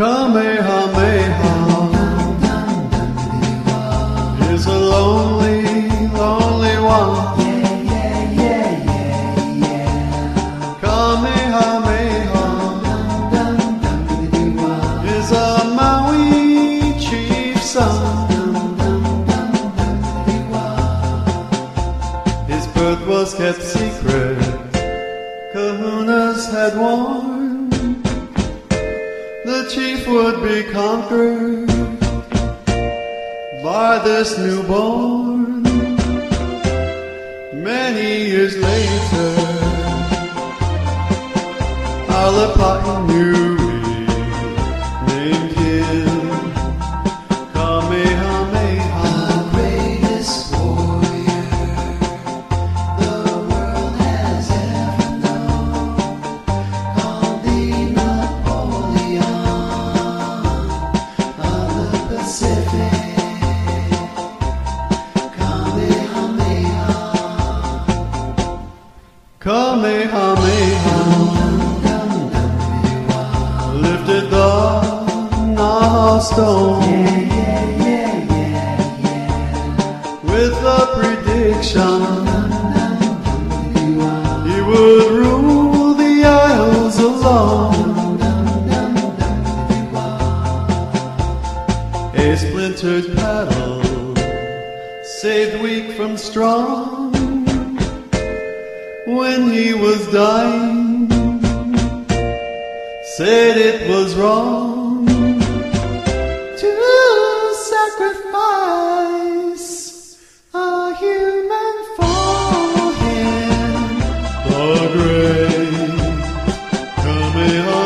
Kamehameha is a lonely, lonely one. Yeah, yeah, yeah, yeah, yeah. Kamehameha is a Maui son. His birth was kept secret. Kahunas had warned chief would be conquered by this newborn. Many years later, named Kamehameha lifted the Naha stone with the prediction he would rule the isles alone. A splintered paddle saved weak from strong when he was dying said it was wrong to sacrifice a human for him. The grave coming